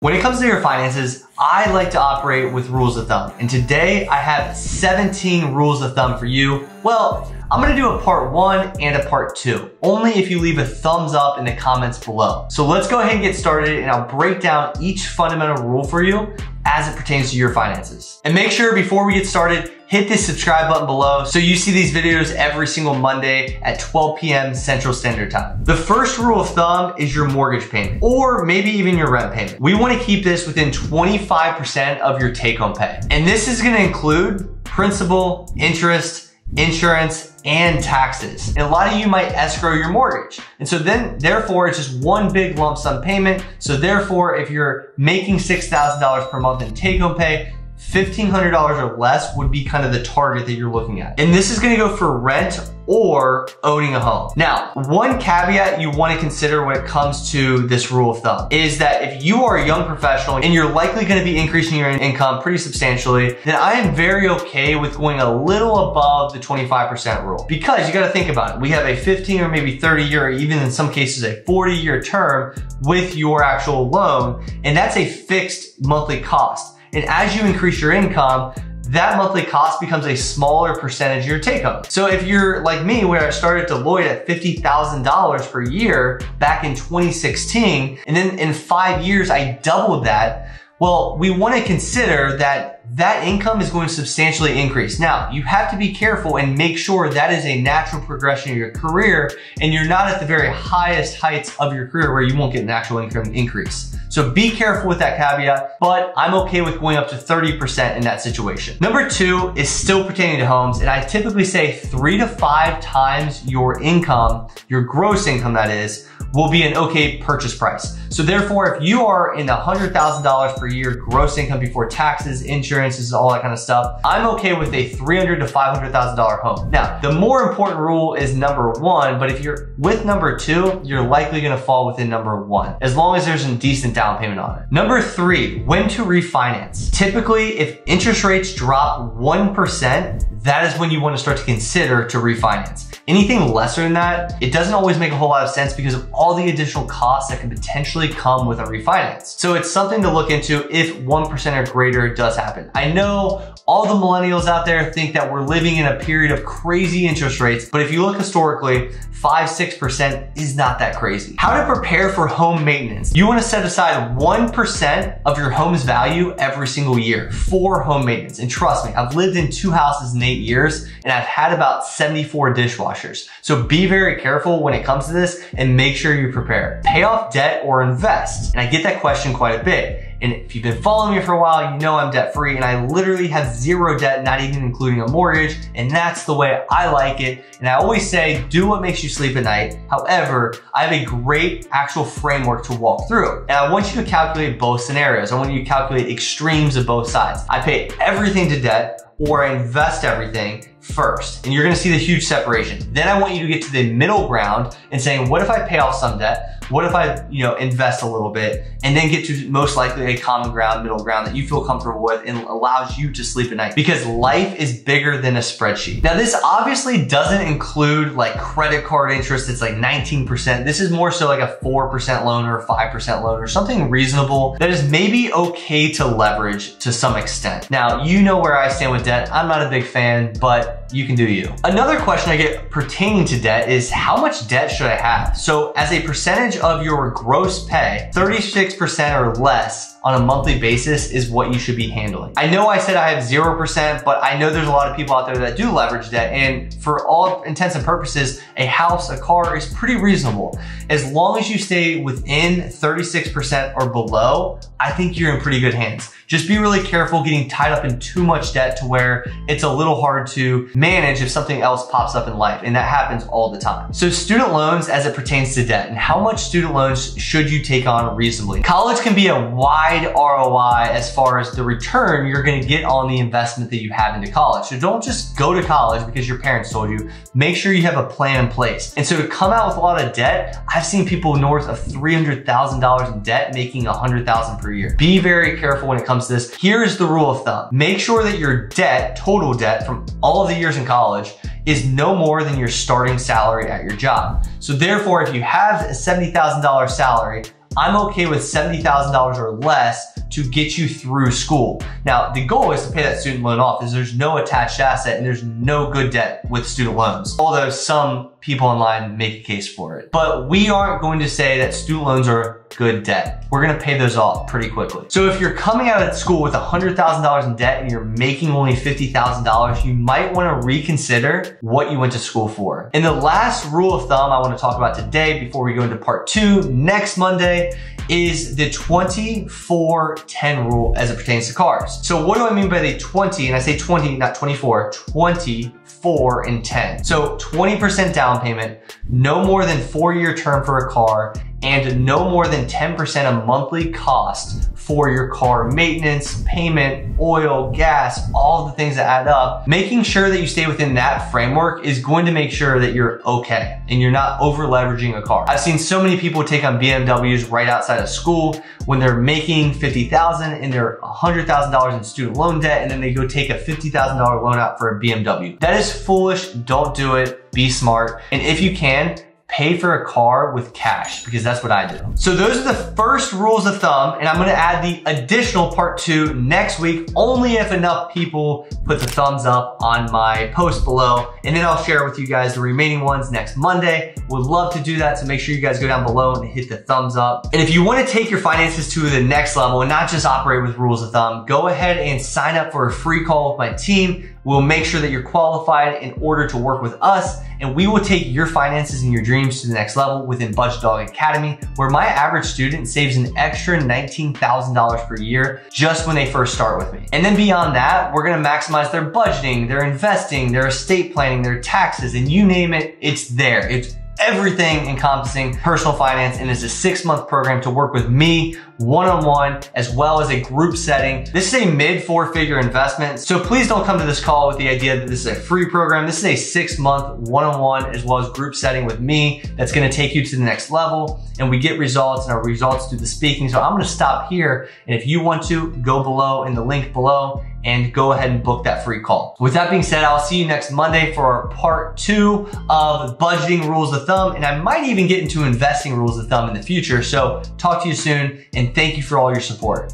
When it comes to your finances, I like to operate with rules of thumb. And today I have 17 rules of thumb for you. Well, I'm gonna do a part one and a part two, only if you leave a thumbs up in the comments below. So let's go ahead and get started and I'll break down each fundamental rule for you as it pertains to your finances. And make sure before we get started, hit the subscribe button below so you see these videos every single Monday at 12 p.m. Central Standard Time. The first rule of thumb is your mortgage payment or maybe even your rent payment. We wanna keep this within 25% of your take home pay. And this is gonna include principal, interest, insurance, and taxes. And a lot of you might escrow your mortgage. And so then, therefore, it's just one big lump sum payment. So therefore, if you're making $6,000 per month in take home pay, $1,500 or less would be kind of the target that you're looking at. And this is gonna go for rent or owning a home. Now, one caveat you wanna consider when it comes to this rule of thumb is that if you are a young professional and you're likely gonna be increasing your income pretty substantially, then I am very okay with going a little above the 25% rule. Because you gotta think about it. We have a 15 or maybe 30 year, or even in some cases a 40 year term with your actual loan, and that's a fixed monthly cost. And as you increase your income, that monthly cost becomes a smaller percentage of your take home. So if you're like me, where I started Deloitte at $50,000 per year back in 2016, and then in five years, I doubled that. Well, we want to consider that that income is going to substantially increase. Now, you have to be careful and make sure that is a natural progression of your career and you're not at the very highest heights of your career where you won't get an actual income increase. So be careful with that caveat, but I'm okay with going up to 30% in that situation. Number two is still pertaining to homes, and I typically say three to five times your income, your gross income that is, will be an okay purchase price. So therefore, if you are in the $100,000 per year gross income before taxes, insurances, all that kind of stuff, I'm okay with a 300 to $500,000 home. Now, the more important rule is number one, but if you're with number two, you're likely gonna fall within number one, as long as there's a decent down payment on it. Number three, when to refinance. Typically, if interest rates drop 1%, that is when you wanna start to consider to refinance. Anything lesser than that, it doesn't always make a whole lot of sense because of all the additional costs that can potentially come with a refinance. So it's something to look into if 1% or greater does happen. I know all the millennials out there think that we're living in a period of crazy interest rates, but if you look historically, 5 6% is not that crazy. How to prepare for home maintenance. You wanna set aside 1% of your home's value every single year for home maintenance. And trust me, I've lived in two houses in eight years and I've had about 74 dishwashers. So be very careful when it comes to this and make sure you prepare. Pay off debt or invest. And I get that question quite a bit. And if you've been following me for a while, you know I'm debt free and I literally have zero debt, not even including a mortgage. And that's the way I like it. And I always say, do what makes you sleep at night. However, I have a great actual framework to walk through. And I want you to calculate both scenarios. I want you to calculate extremes of both sides. I pay everything to debt or invest everything first. And you're gonna see the huge separation. Then I want you to get to the middle ground and saying, what if I pay off some debt? What if I, you know, invest a little bit and then get to most likely a common ground, middle ground that you feel comfortable with and allows you to sleep at night because life is bigger than a spreadsheet. Now this obviously doesn't include like credit card interest. It's like 19%. This is more so like a 4% loan or a 5% loan or something reasonable that is maybe okay to leverage to some extent. Now, you know where I stand with debt. I'm not a big fan, but you can do you. Another question I get pertaining to debt is how much debt should I have? So as a percentage of your gross pay, 36% or less on a monthly basis is what you should be handling. I know I said I have 0%, but I know there's a lot of people out there that do leverage debt. And for all intents and purposes, a house, a car is pretty reasonable. As long as you stay within 36% or below, I think you're in pretty good hands. Just be really careful getting tied up in too much debt to where it's a little hard to manage if something else pops up in life. And that happens all the time. So student loans as it pertains to debt and how much student loans should you take on reasonably? College can be a wide ROI as far as the return you're gonna get on the investment that you have into college. So don't just go to college because your parents told you. Make sure you have a plan in place. And so to come out with a lot of debt, I've seen people north of $300,000 in debt making 100,000 per year. Be very careful when it comes comes to this, here's the rule of thumb. Make sure that your debt, total debt from all of the years in college is no more than your starting salary at your job. So therefore, if you have a $70,000 salary, I'm okay with $70,000 or less to get you through school. Now, the goal is to pay that student loan off is there's no attached asset and there's no good debt with student loans. Although some people online make a case for it. But we aren't going to say that student loans are good debt. We're gonna pay those off pretty quickly. So if you're coming out of school with $100,000 in debt and you're making only $50,000, you might wanna reconsider what you went to school for. And the last rule of thumb I wanna talk about today before we go into part two next Monday is the 24-10 rule as it pertains to cars. So what do I mean by the 20, and I say 20, not 24, 20 4 and 10. So 20% down payment, no more than four year term for a car, and no more than 10% a monthly cost for your car maintenance, payment, oil, gas, all the things that add up. Making sure that you stay within that framework is going to make sure that you're okay and you're not over leveraging a car. I've seen so many people take on BMWs right outside of school when they're making 50,000 and they're $100,000 in student loan debt and then they go take a $50,000 loan out for a BMW. That is foolish. Don't do it. Be smart. And if you can, pay for a car with cash because that's what I do. So those are the first rules of thumb and I'm gonna add the additional part two next week only if enough people put the thumbs up on my post below and then I'll share with you guys the remaining ones next Monday. Would love to do that so make sure you guys go down below and hit the thumbs up. And if you wanna take your finances to the next level and not just operate with rules of thumb, go ahead and sign up for a free call with my team. We'll make sure that you're qualified in order to work with us and we will take your finances and your dreams to the next level within Budgetdog Academy, where my average student saves an extra $19,000 per year just when they first start with me. And then beyond that, we're gonna maximize their budgeting, their investing, their estate planning, their taxes, and you name it, it's there. It's everything encompassing personal finance and it's a six month program to work with me one-on-one -on -one, as well as a group setting. This is a mid four figure investment. So please don't come to this call with the idea that this is a free program. This is a six month one-on-one -on -one, as well as group setting with me that's gonna take you to the next level and we get results and our results do the speaking. So I'm gonna stop here. And if you want to go below in the link below and go ahead and book that free call. With that being said, I'll see you next Monday for part two of budgeting rules of thumb, and I might even get into investing rules of thumb in the future. So talk to you soon, and thank you for all your support.